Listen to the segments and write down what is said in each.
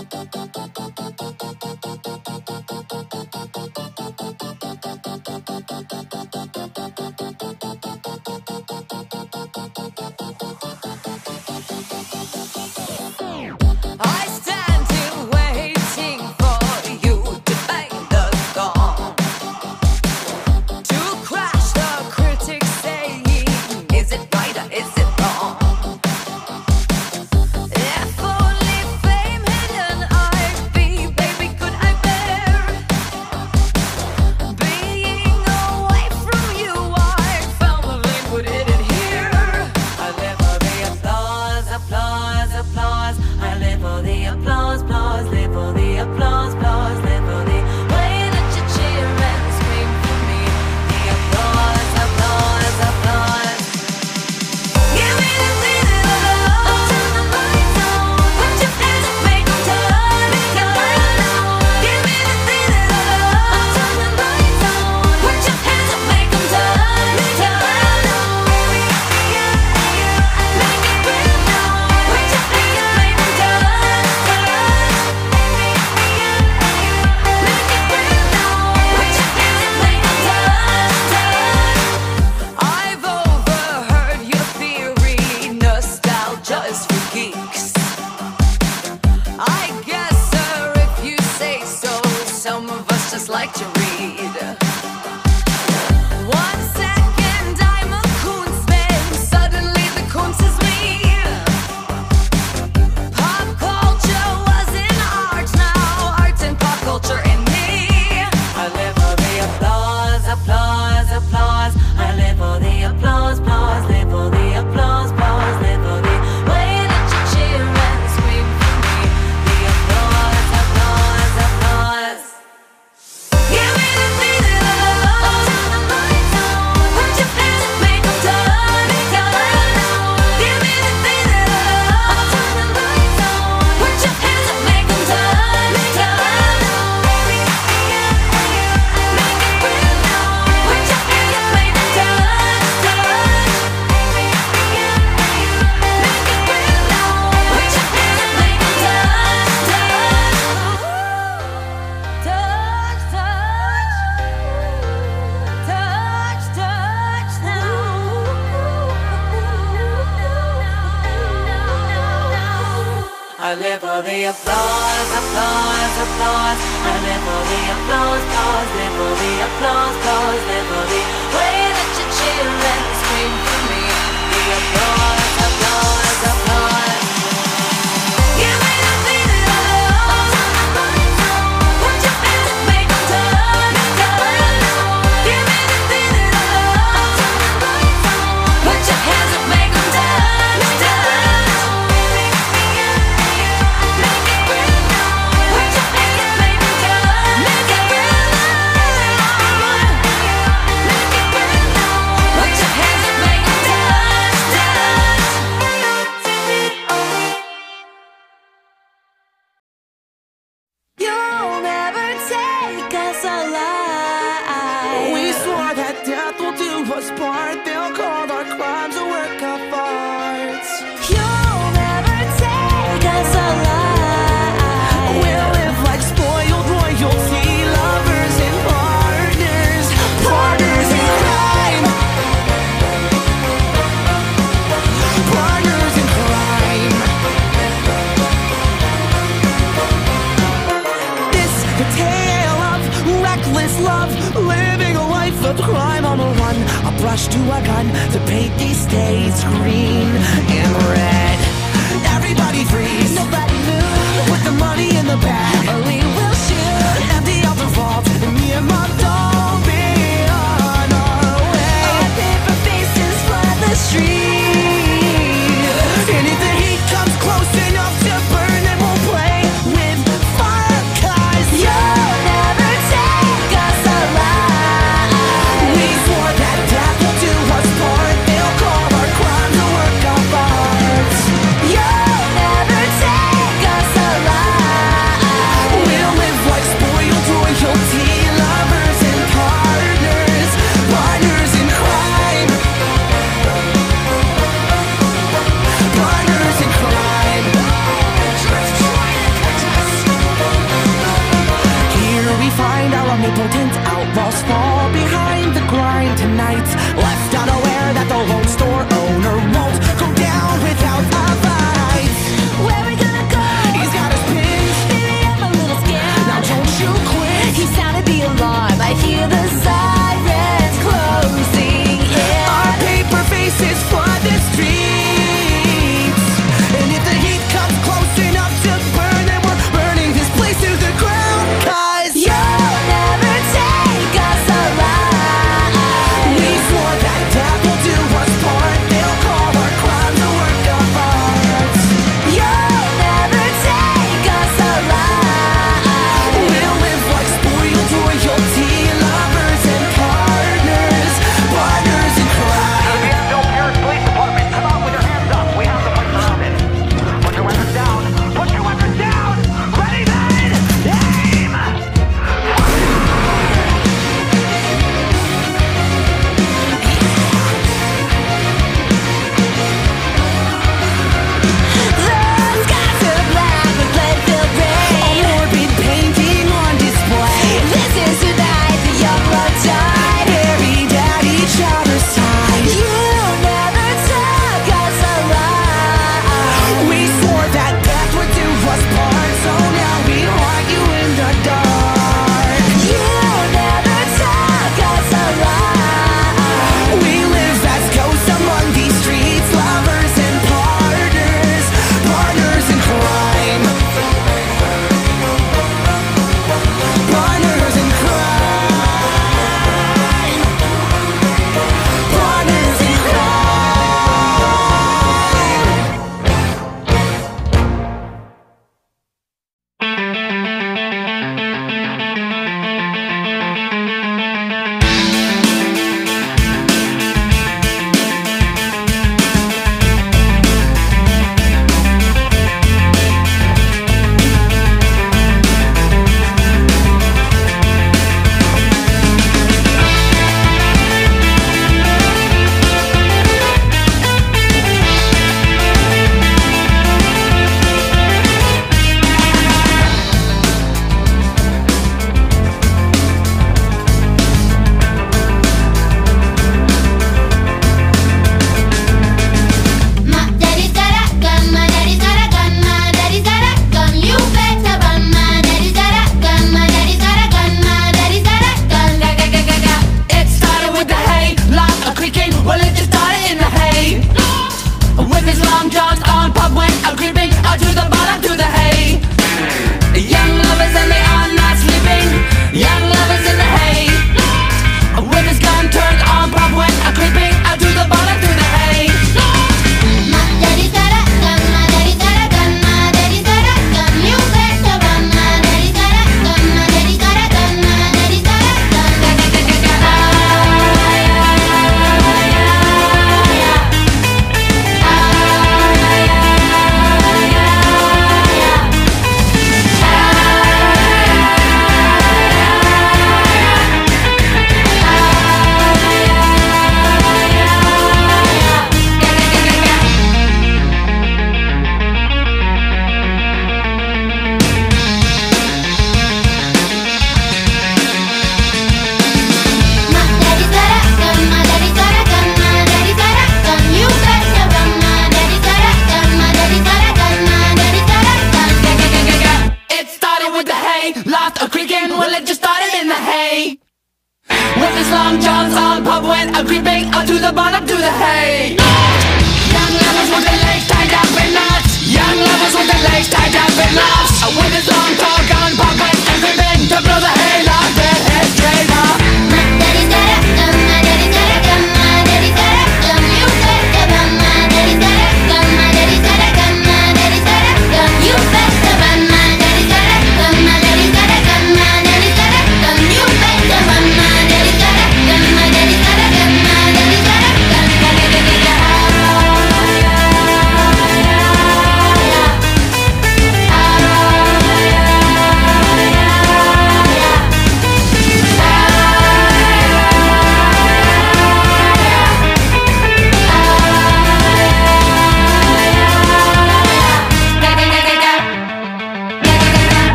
「たたたたたた」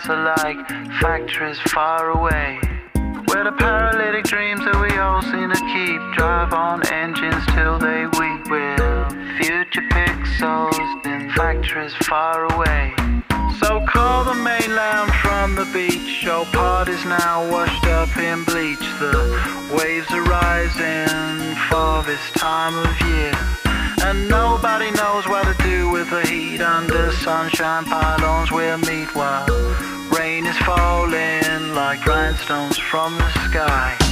lights are like factories far away. Where the paralytic dreams that we all seem to keep drive on engines till they weep. With future pixels in factories far away. So call the mainland from the beach. Your pod is now washed up in bleach. The waves are rising for this time of year. And nobody knows what to do with the heat under sunshine pylons will meet while rain is falling like grindstones from the sky.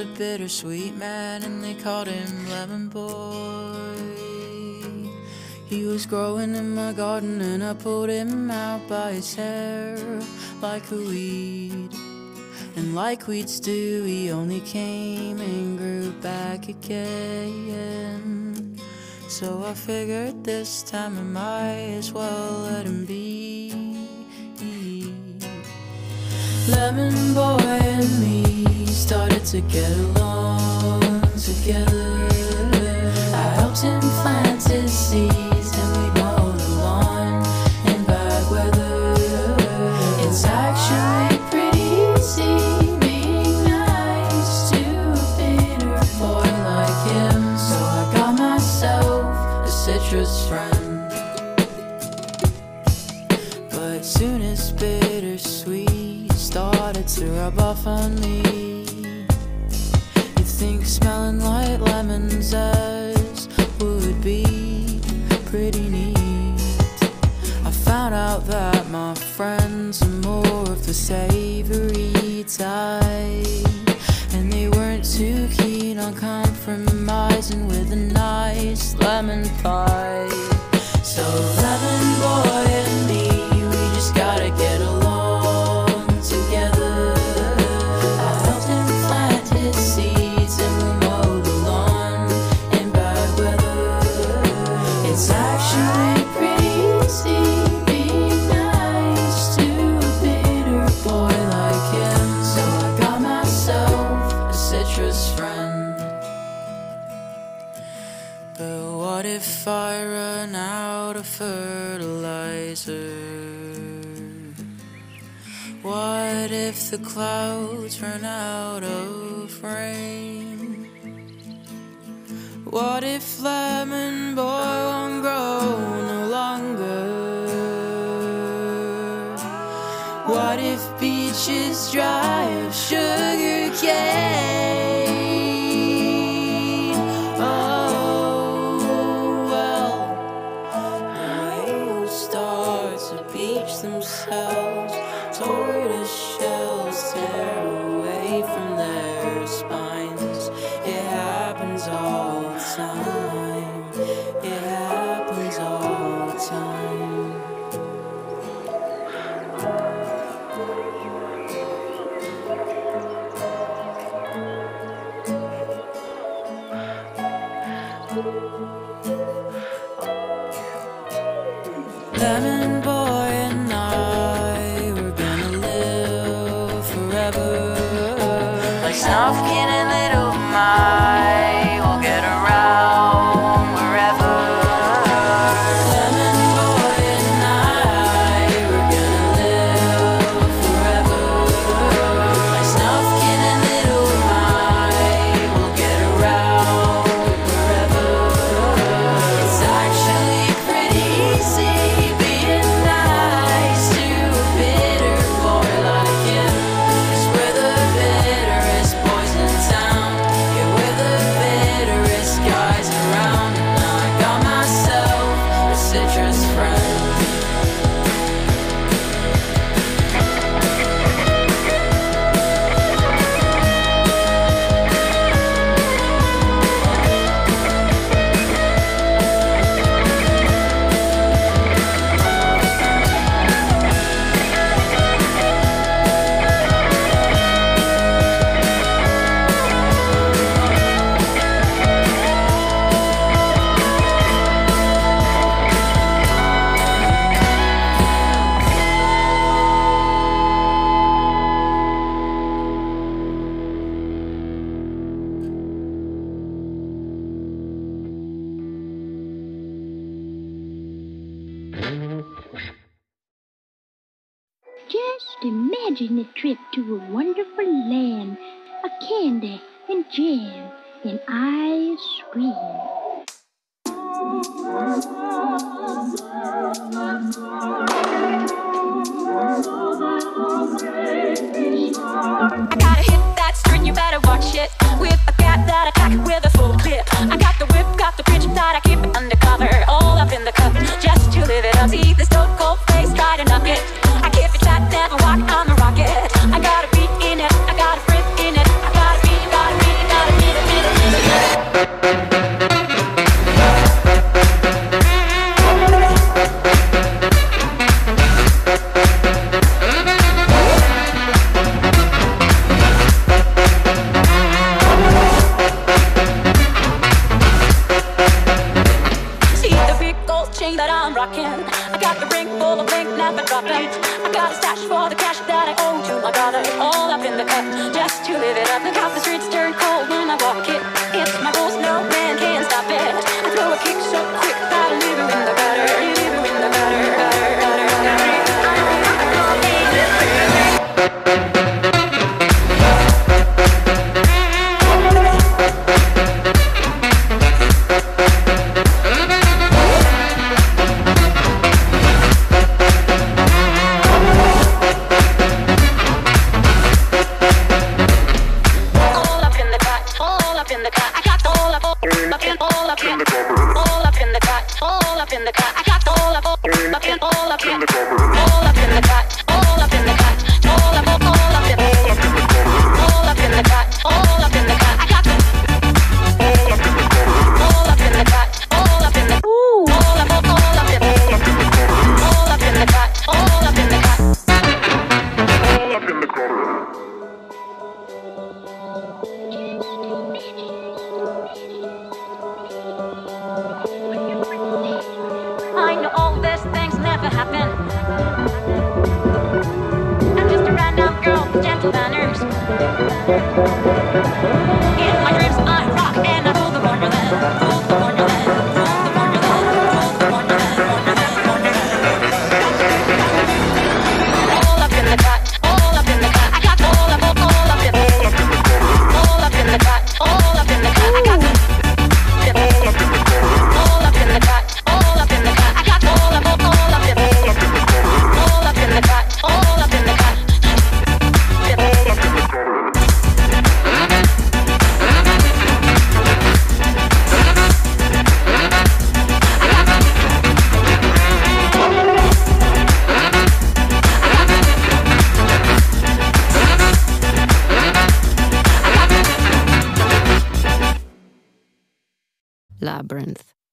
A bittersweet man, and they called him Lemon Boy. He was growing in my garden, and I pulled him out by his hair like a weed. And like weeds do, he only came and grew back again. So I figured this time I might as well let him be. Lemon boy and me started to get along together. I helped him plant his seeds and we the lawn in bad weather. It's actually pretty easy being nice to a bitter boy like him. So I got myself a citrus friend. But soon as bittersweet started to rub off on me, smelling like lemon zest would be pretty neat. I found out that my friends are more of the savory type, and they weren't too keen on compromising with a nice lemon pie. So lemon boy and me, fertilizer? What if the clouds run out of rain? What if lemon boy won't grow no longer? What if beaches dry of sugar cane?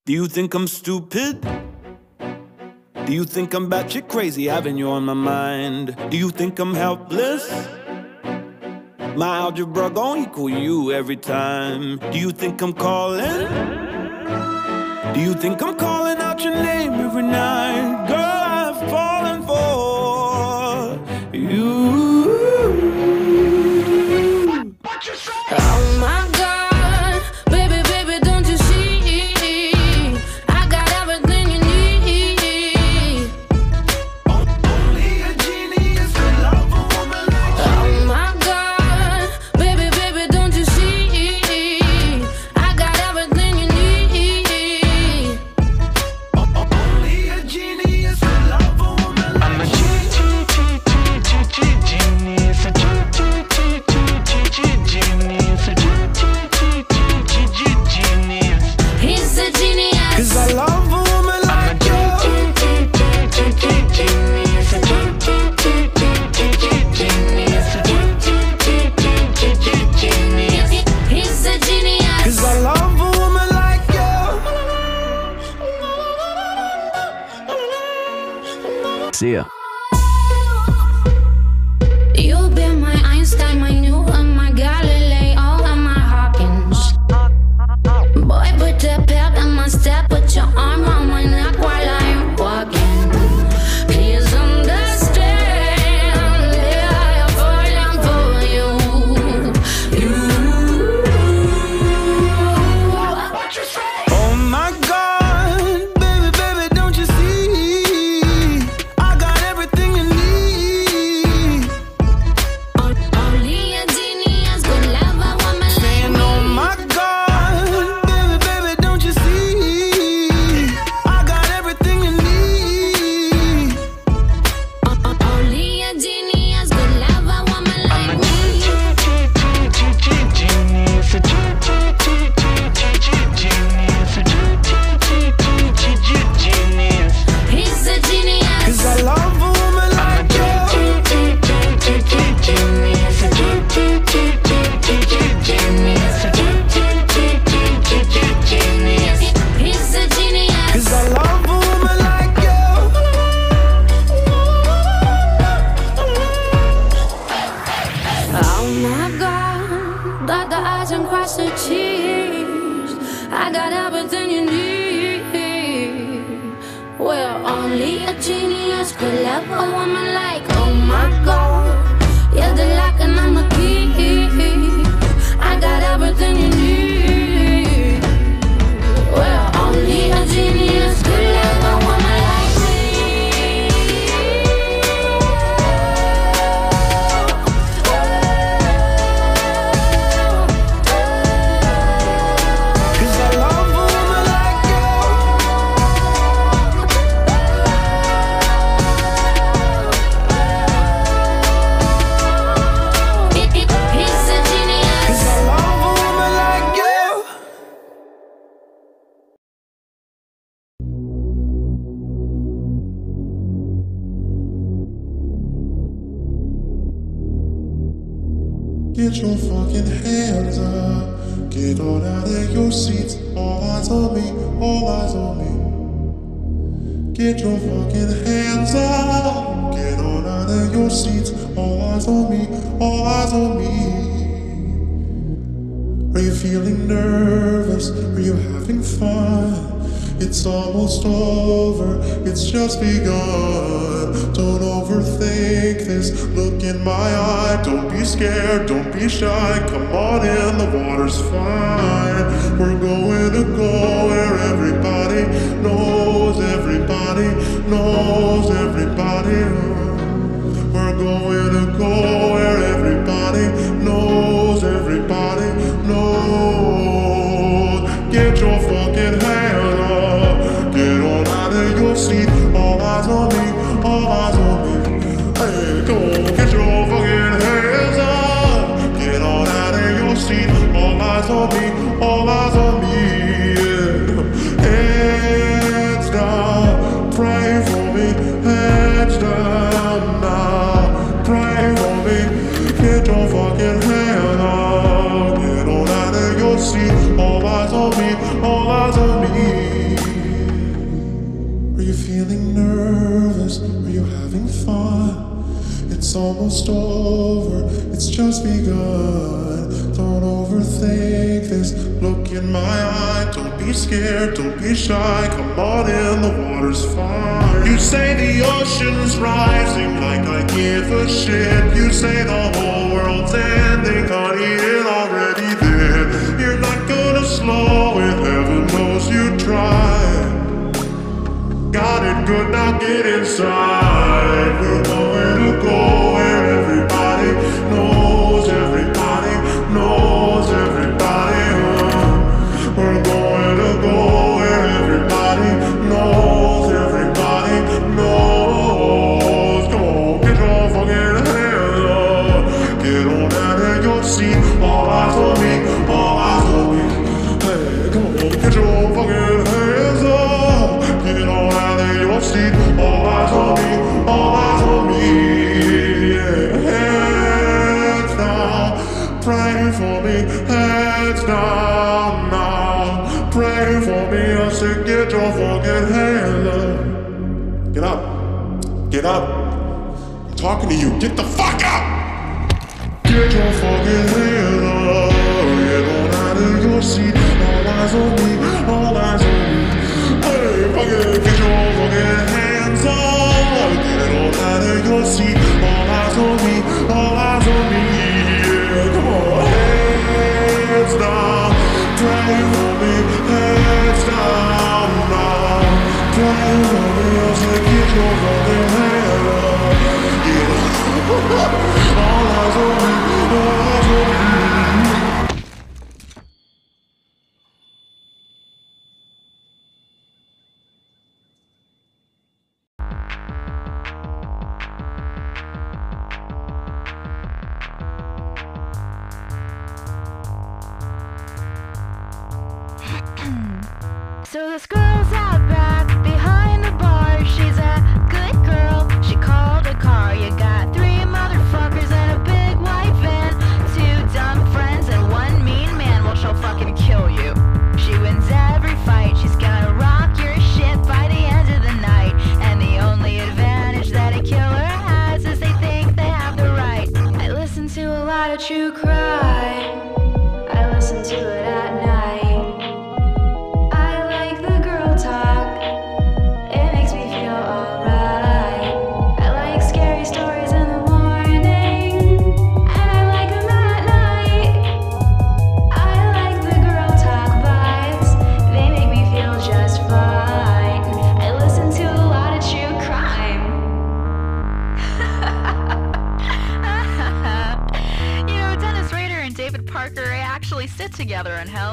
Do you think I'm stupid? Do you think I'm batshit crazy having you on my mind? Do you think I'm helpless? My algebra gon' equal you every time. Do you think I'm calling? Do you think I'm calling out your name every night, girl? See ya. Look in my eye, don't be scared, don't be shy. Come on in, the water's fine. You say the ocean's rising like I give a shit. You say the whole world's ending, honey, it already did. You're not gonna slow it, heaven knows you tried. Got it good, now get inside. We're going to go seat. All eyes on me, all eyes on me. Hands down. Pray for me, hands down now. Pray for me, I said, get your fucking hands up. Get up, get up. I'm talking to you. Get the fuck up. Get your fucking hands up. Get on out of your seat. All eyes on me. All eyes on me. Your hands up. Get on out of your seat. All eyes on me. All eyes on me. Yeah, come on. Hands down. Pray for me. Hands down now. Pray for me. I said, get your So this girl's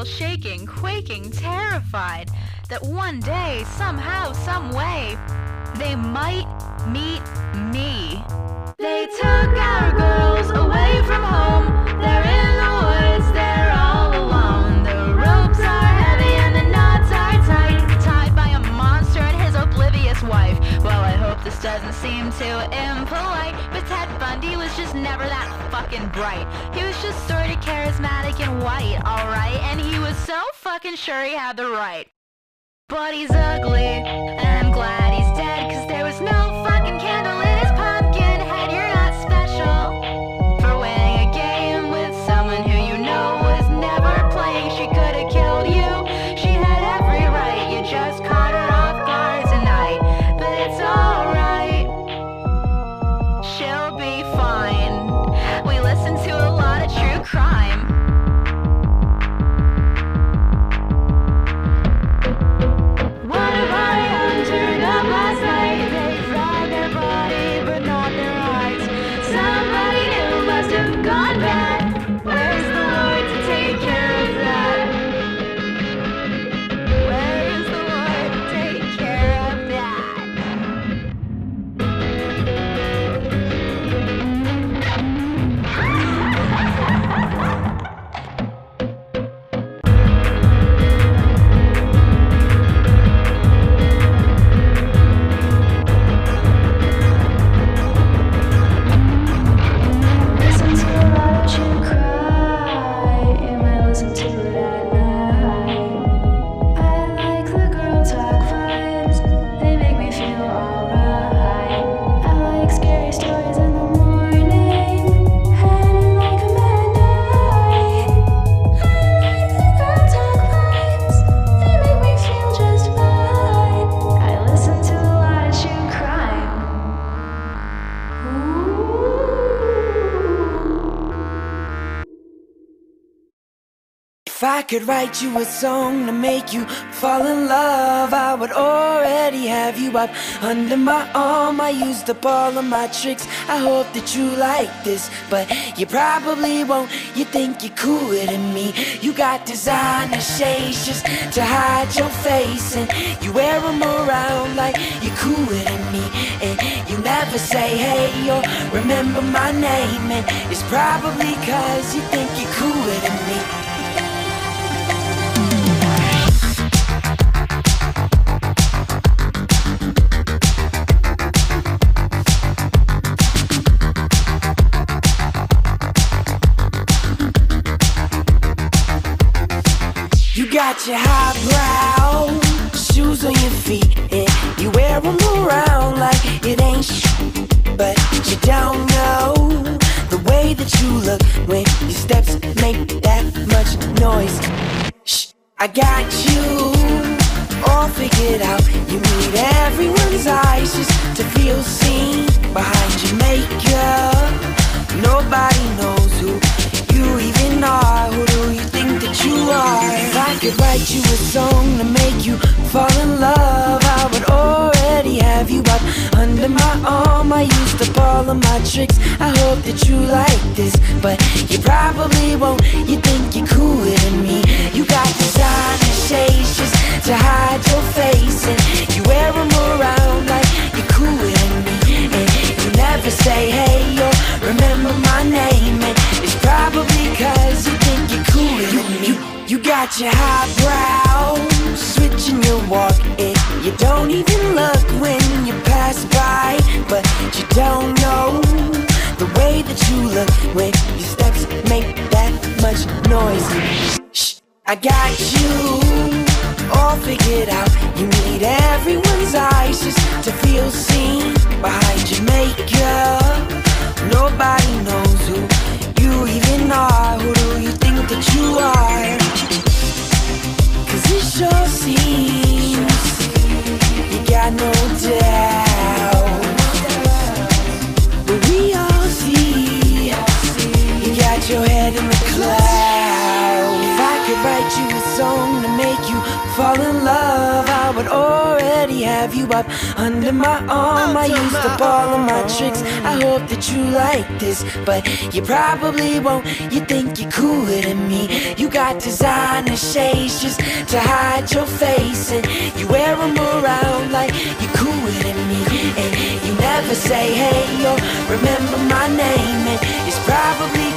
hell, shaking, quaking, terrified that one day, somehow, some way, they might meet me. They took our girls away from home. They're in the woods, they're all alone. The ropes are heavy and the knots are tight, tied by a monster and his oblivious wife. Well, I hope this doesn't seem too never that fucking bright. He was just sorta charismatic and white, alright? And he was so fucking sure he had the right. But he's ugly, could write you a song to make you fall in love, I would already have you up under my arm. I used up all of my tricks. I hope that you like this, but you probably won't. You think you're cooler than me. You got designer shades just to hide your face, and you wear them around like you're cooler than me. And you never say hey or remember my name, and it's probably cause you think you're cooler than me. Got your highbrow shoes on your feet, and you wear them around like it ain't sh- But you don't know the way that you look when your steps make that much noise. Shh, I got you all figured out. You need everyone's eyes just to feel seen behind your makeup. Nobody knows who you even are. Who could write you a song to make you fall in love, I would already have you up under my arm. I used up all of my tricks. I hope that you like this, but you probably won't. You think you're cooler than me. You got designer shades just to hide your face, and you wear them around like you're cooler than me. And you never say hey or remember my name, and it's probably cause you think you're cooler than me. You, got your highbrow, switching your walk, and you don't even look when you pass by, but you don't know the way that you look when your steps make that much noise. Shh, I got you all figured out. You need everyone's eyes just to feel seen behind your makeup. Nobody knows who are. Who do you think that you are? Already have you up under my arm. I used up all of my tricks. I hope that you like this, but you probably won't. You think you're cooler than me. You got designer shades just to hide your face, and you wear them around like you're cooler than me. And you never say hey or remember my name, and it's probably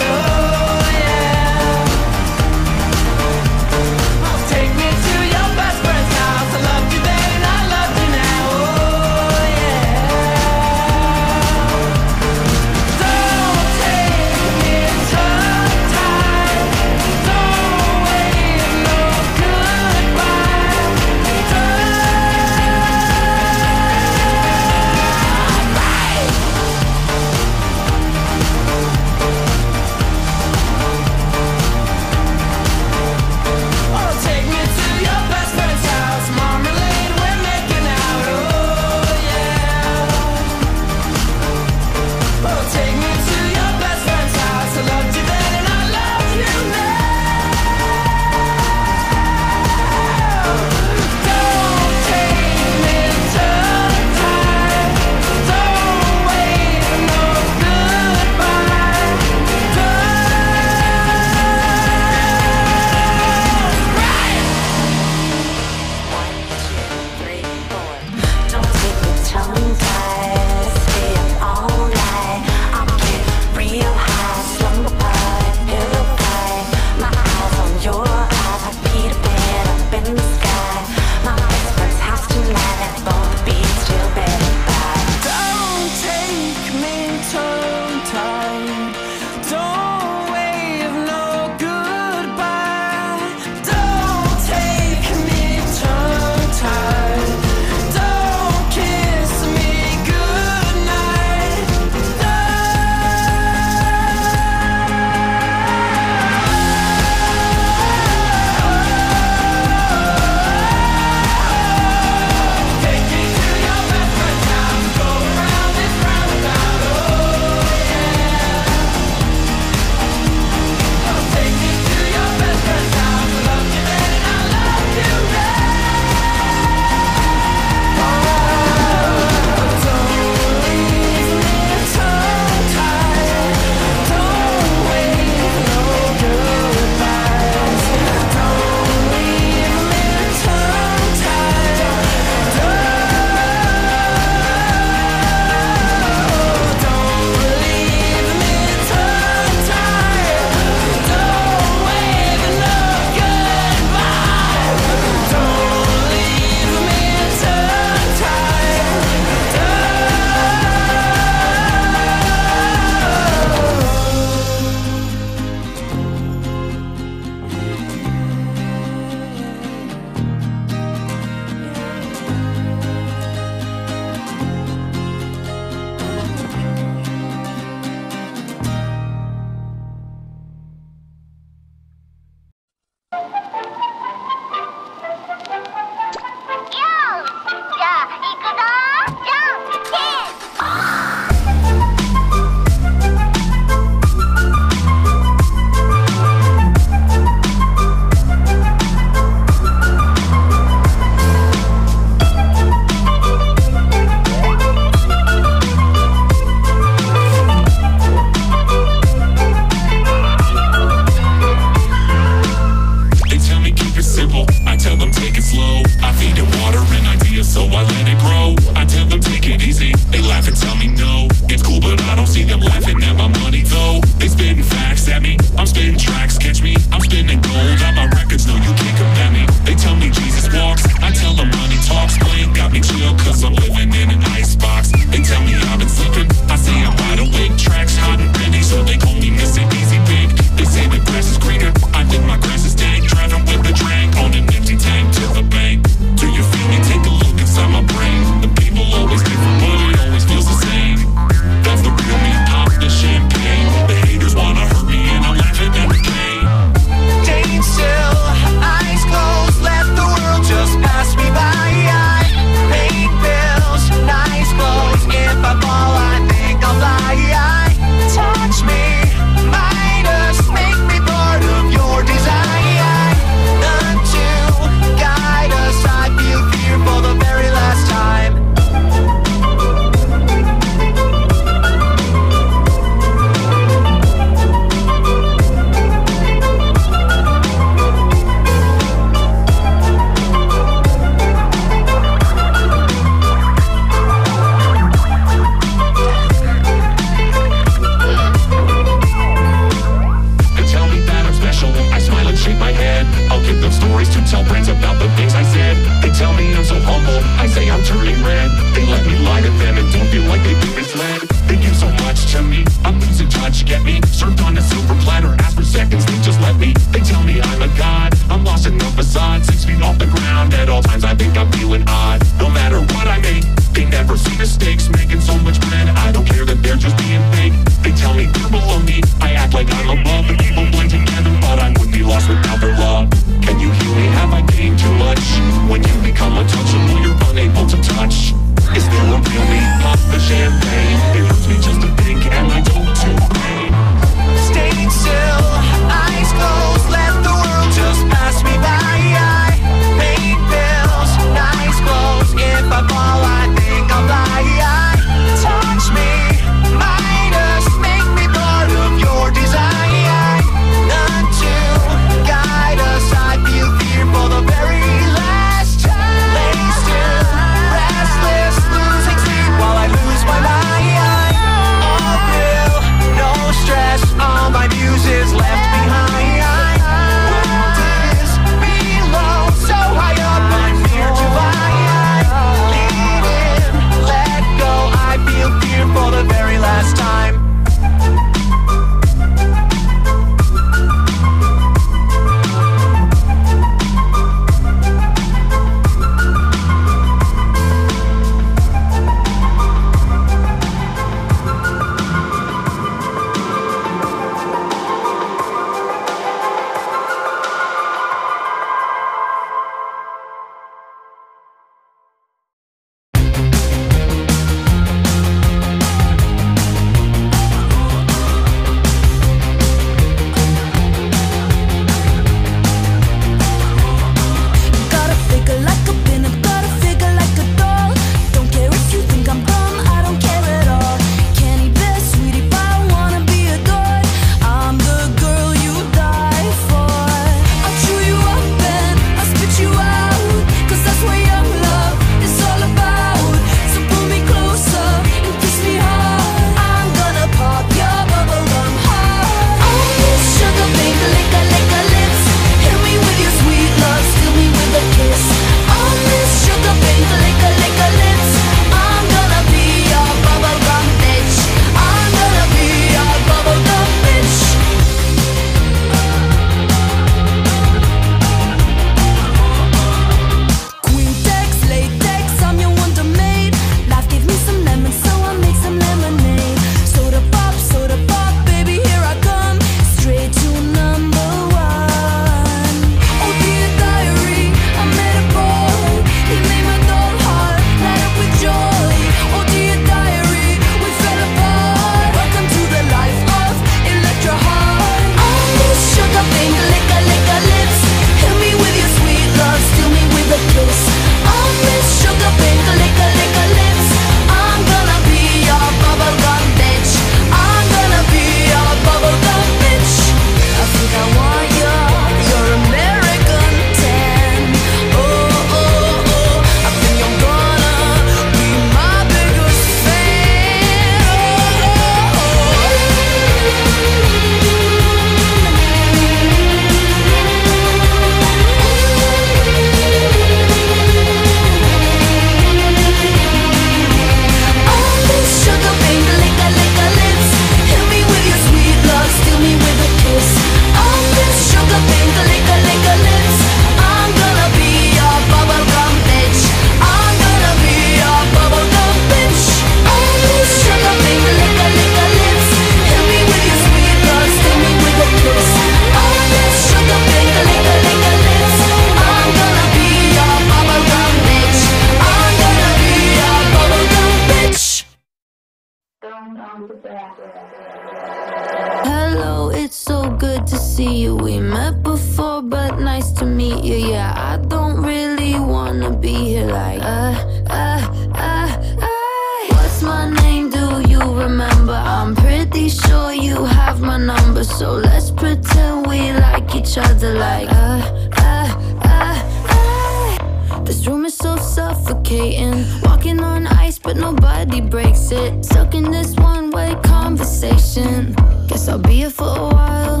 Hello, it's so good to see you. We met before, but nice to meet you. Yeah, I don't really wanna be here like, uh, uh, uh, uh. What's my name? Do you remember? I'm pretty sure you have my number, so let's pretend we like each other like, uh, uh, uh, uh. This room is so suffocating. Walking on ice, but nobody breaks it. Stuck in this one way conversation. Guess I'll be here for a while.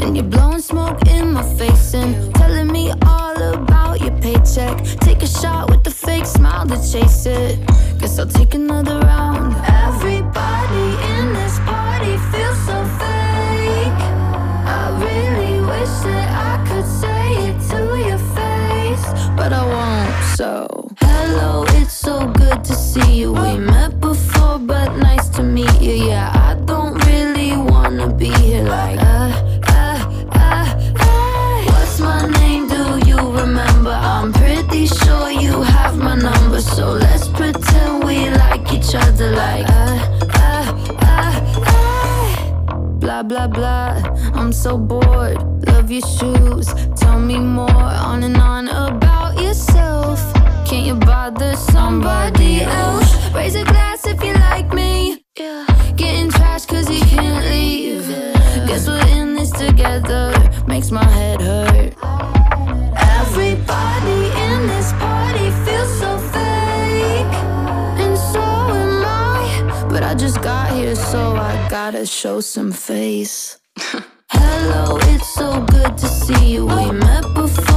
And you're blowing smoke in my face and telling me all about your paycheck. Take a shot with the fake smile to chase it. Guess I'll take another round. Everybody in this party feels so fake. I really wish that I could say it to your face, but I won't. So, hello, it's so see you. We met before, but nice to meet you. Yeah, I don't really wanna be here like, uh, uh, uh, uh. What's my name? Do you remember? I'm pretty sure you have my number, so let's pretend we like each other like, uh, uh, uh, uh. Blah blah blah, I'm so bored. Love your shoes. Tell me more on and on about yourself. Can't you bother somebody else? Raise a glass if you like me. Yeah. Getting trash cause you can't leave. Guess we're in this together. Makes my head hurt. Everybody in this party feels so fake. And so am I. But I just got here, so I gotta show some face. Hello, it's so good to see you. We met before,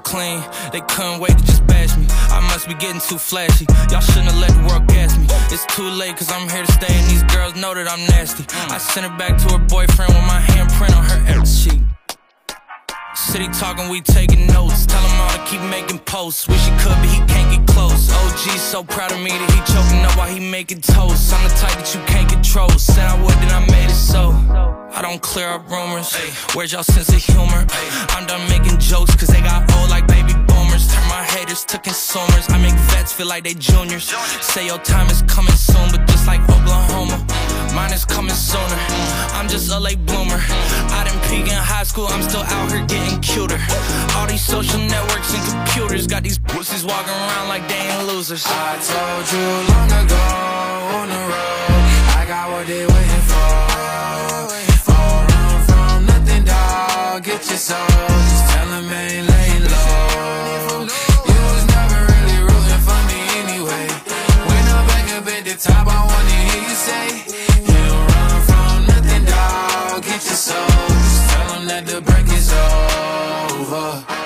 clean, they couldn't wait to just bash me. I must be getting too flashy. Y'all shouldn't have let the world gas me. It's too late, cause I'm here to stay, and these girls know that I'm nasty. I sent her back to her boyfriend with my handprint on her ex cheek. City talking, we taking notes. Tell him all to keep making posts. Wish he could, but he can't get close. OG so proud of me that he choking up while he making toast. I'm the type that you can't control. Said I would, then I made it so. I don't clear up rumors. Where's y'all sense of humor? I'm done making jokes, cause they got old like baby boomers. Turn my haters to consumers. I make vets feel like they juniors. Say your time is coming soon, but just like Oklahoma, mine is coming sooner. I'm just a late bloomer. I didn't peak in high school, I'm still out here getting cuter. All these social networks and computers got these pussies walking around like they ain't losers. I told you long ago on the road, I got what they waiting for. Oh, run from nothing, dog. Get your soul. Just tell them ain't laying low. You was never really rooting for me anyway. When I'm back up at the top, I wanna hear you say, your soul. Tell them that the break is over.